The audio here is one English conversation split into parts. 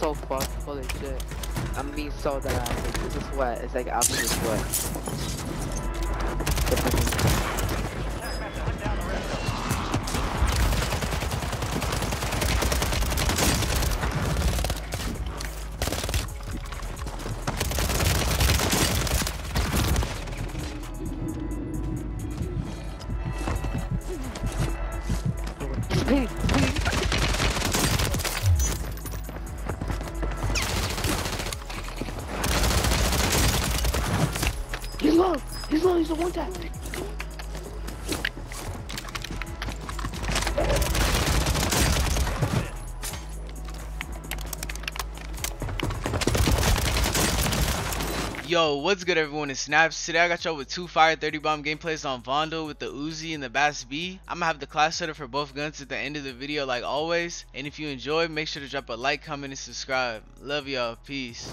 so fucked. Holy shit. I'm being so that I This is wet. It's like absolute sweat. He's a one tap! Yo, what's good everyone? It's Snaps. Today I got y'all with two Fire 30 Bomb gameplays on Vondel with the Uzi and the BAS-B. I'm gonna have the class setup for both guns at the end of the video like always. And if you enjoyed, make sure to drop a like, comment, and subscribe. Love y'all. Peace.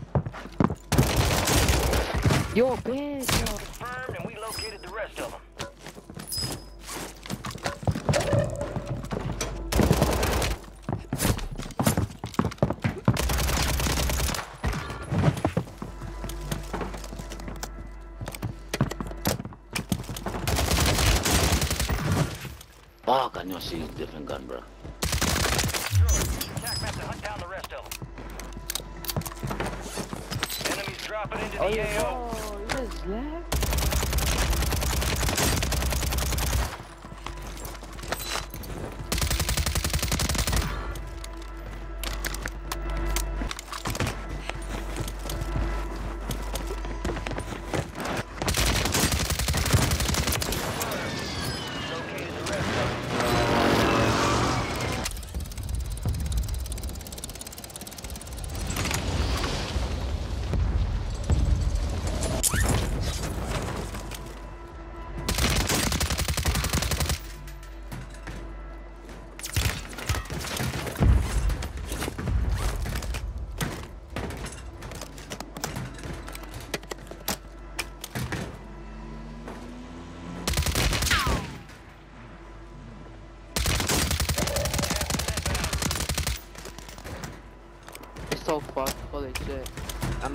Yo, bitch! Yo. Confirmed, and we located the rest of them. Fuck, I knew I see a different gun, bro. Them. Enemies dropping into the Oh, AO. yo, oh, you just left?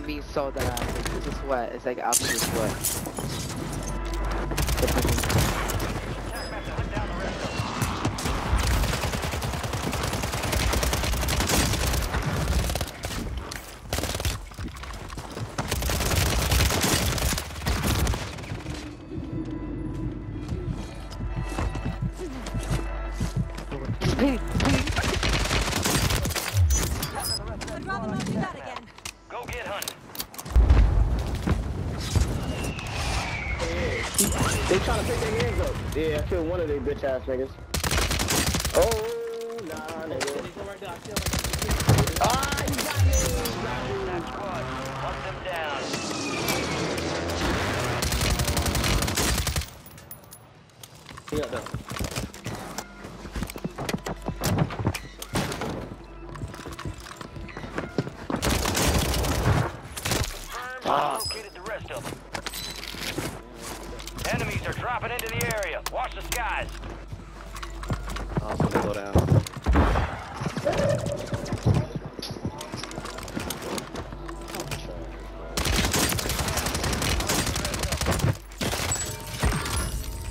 Being so that I This is wet. It's like absolute sweat. I one of these bitch ass niggas. Oh, nah, nigga. Ah, you got me.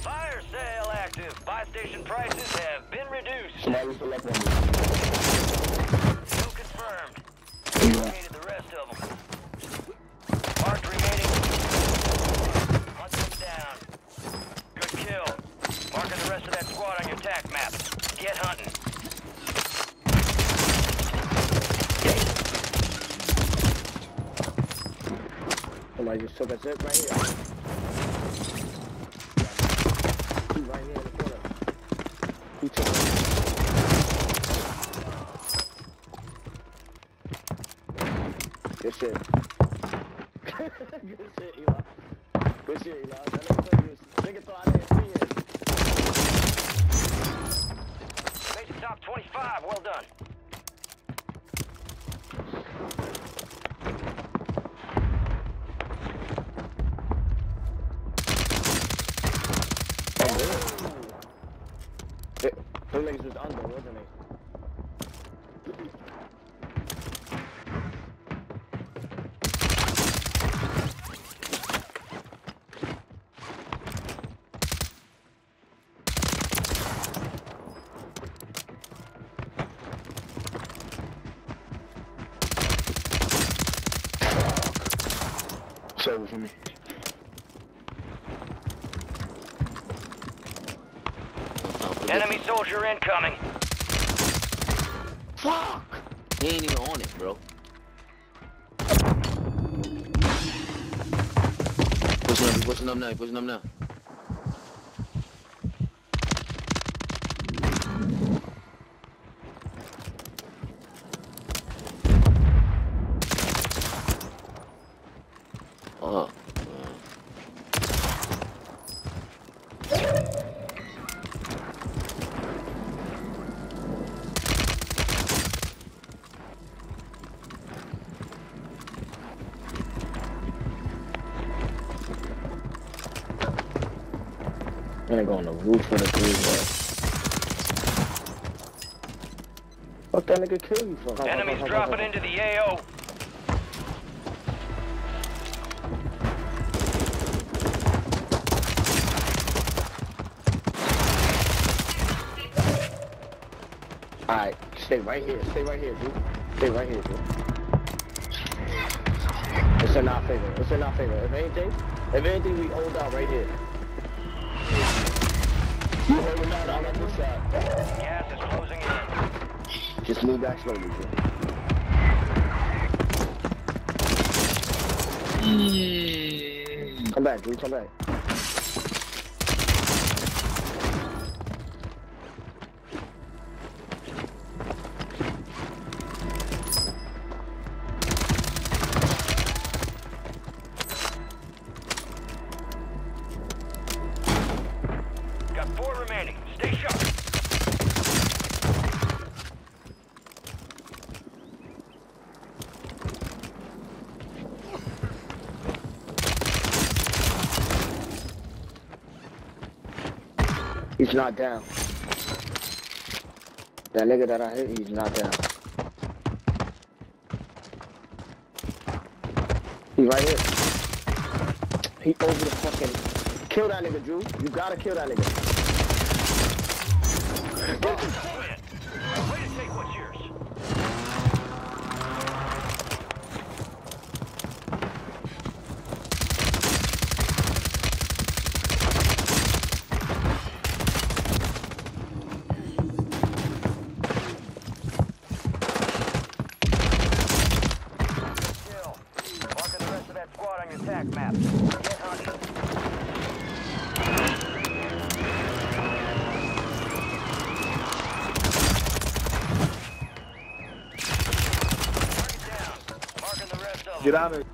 Fire sale active. Buy station prices have been reduced. Somebody select one. Kill confirmed. Located the rest of them. Marked remaining. Hunt down. Good kill. Marking the rest of that squad on your attack map. Get hunting. Somebody just took a zip right here. He right here in the corner. He took it. Shit. Good shit, Eli. Good shit, Eli. That nigga thought you- nigga thought I didn't see it. Made the top 25. Well done. Enemy soldier incoming. Fuck! He ain't even on it, bro. Pushing up, pushing up now, pushing up now. I'm gonna go on the roof of the cruiser. Fuck that nigga kill you for? Enemies dropping into the AO. Alright, stay right here. Stay right here, dude. Stay right here, dude. It's in our favor. It's in our favor. If anything, if anything, we hold out right here. You holding out on that shot. Gas is closing in. Just move back slowly, dude. Hmm. Come back, dude. Come back. He's not down. That nigga that I hit, he's not down. He right here. He over the fucking. Kill that nigga, Drew. You gotta kill that nigga. The rest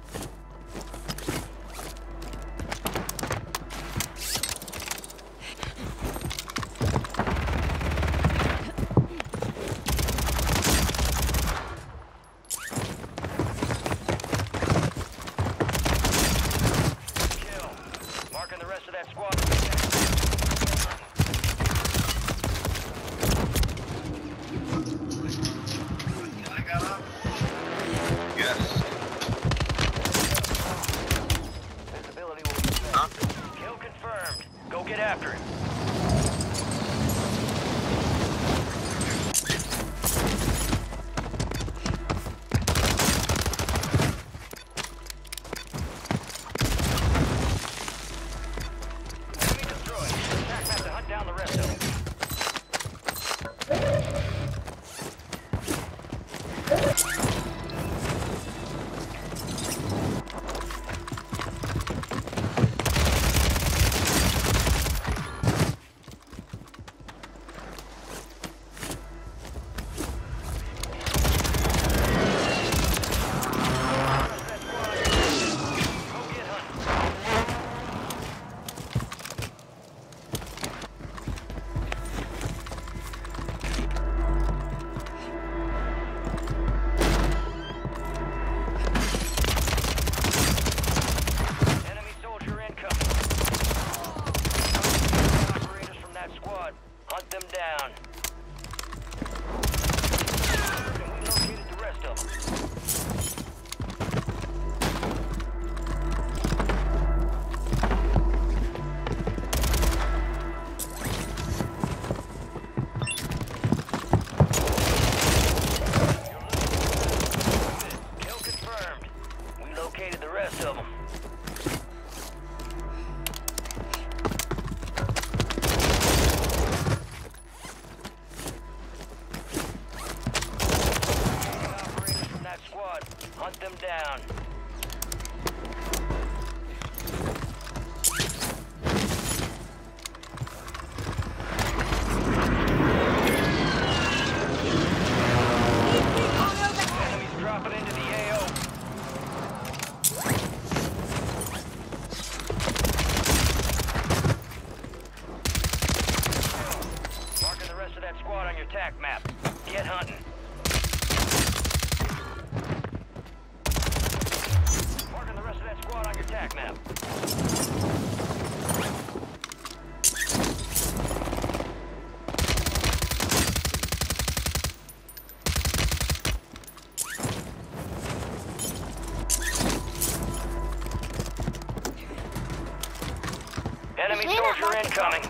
soldier incoming.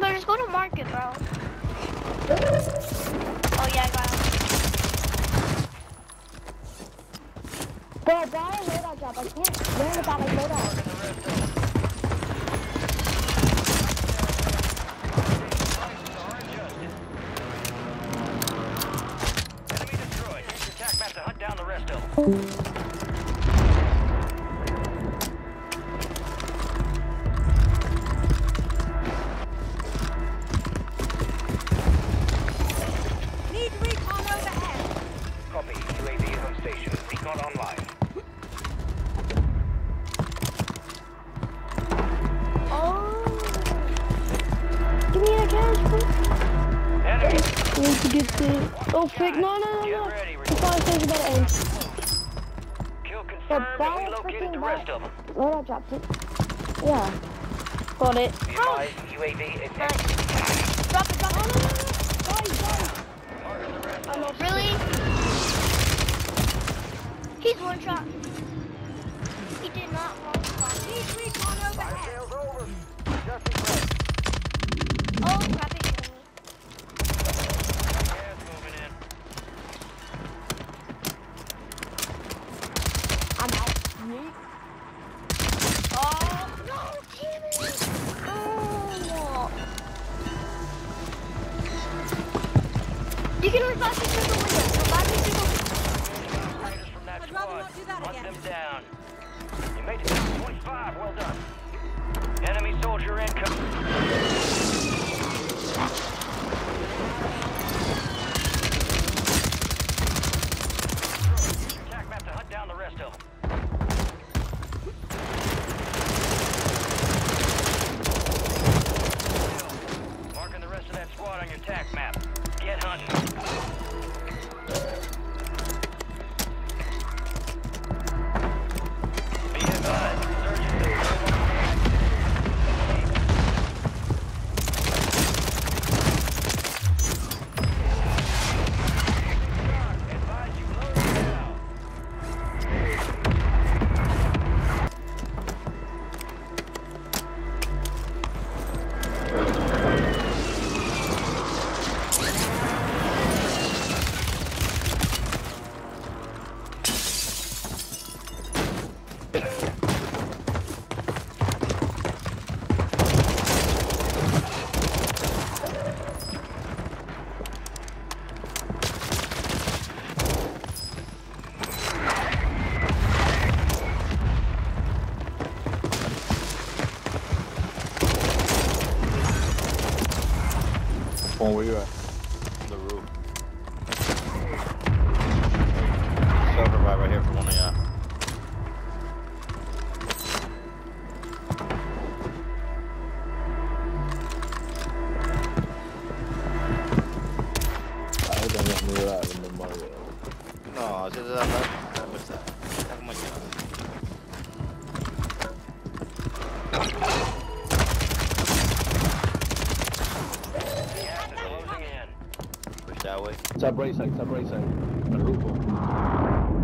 No, just go to market, bro. Oh yeah, I got him. Bro, buy a loadout drop. I can't learn about a loadout. Enemy destroyed. The confirmed and buy we a located the freaking rest buy- of them. Loadout drop, please. Yeah. Got it. Be advised, UAV is Nice. Drop it, drop it. Guys, guys. Really? He's one shot. He did not one shot. Need recon overhead. Sales over. Just in. Oh, crap, You can revive me through the window. Revive me through the window. Raiders from that I'd rather not do that Hunt again. them down. You made it to 25. Well done. Enemy soldier incoming. Here for one of y'all. Ahí tenemos no mames. No, si te da la pues está. Está como ya. Gas is closing in. Push that way. Top right side, top right side. El rufo.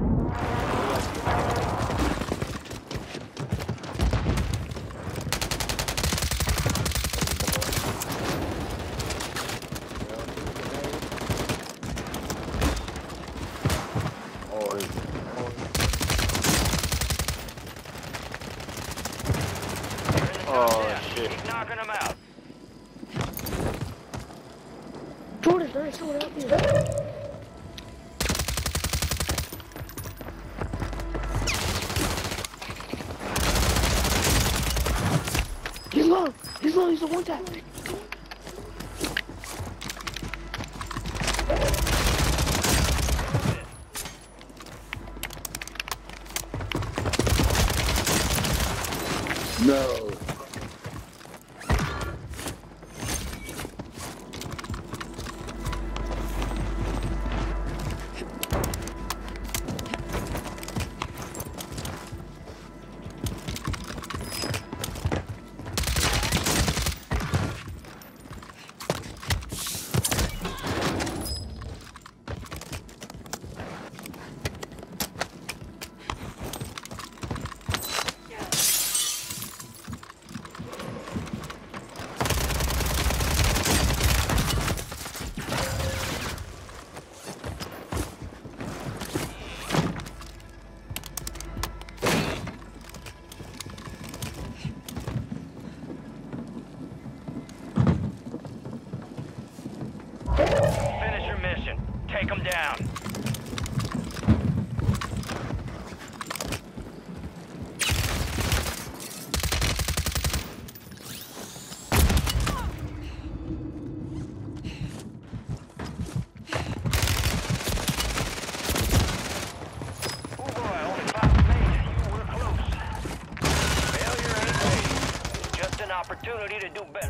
Oh, it's- You're in the Oh, top 10. shit. Keep knocking them out. Jordan, there is someone out here. He's low. He's low. He's a one tap. No. Opportunity to do better.